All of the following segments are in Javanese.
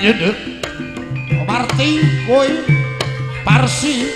Iya, Nduk. Marti, kowe Parsi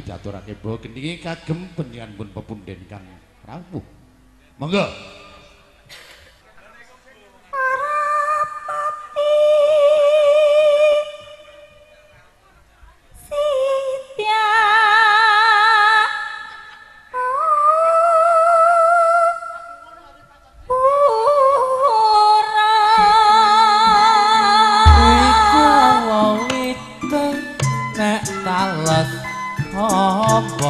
diaturake bawa gendingi kagem panjenengan pun pepunden kang rawuh. Monggo.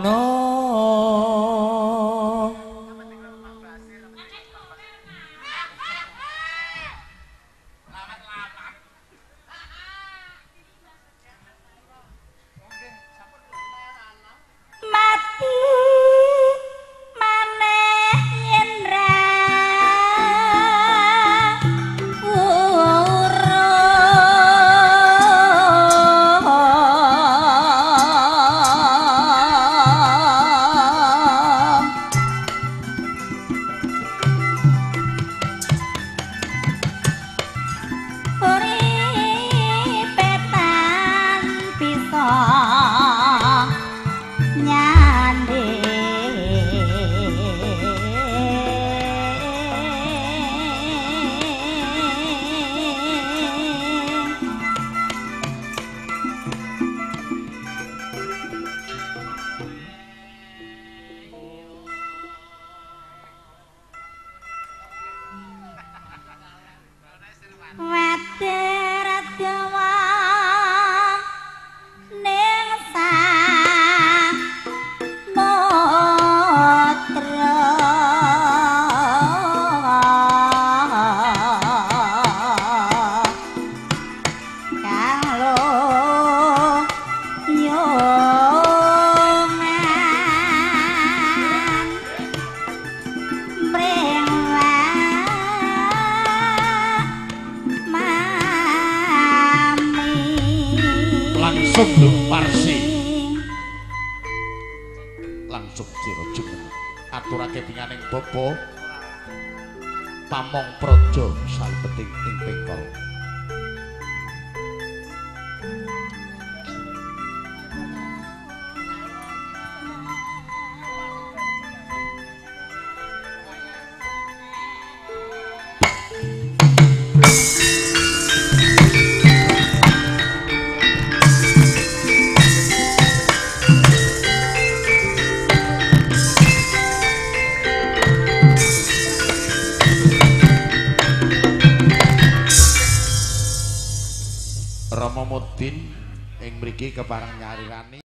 の sebelum parsi. Langsung jero jero Aturake aja bapa pamong Praja saat ing pengkol Rama Mudin ing mriki kepareng nyarirani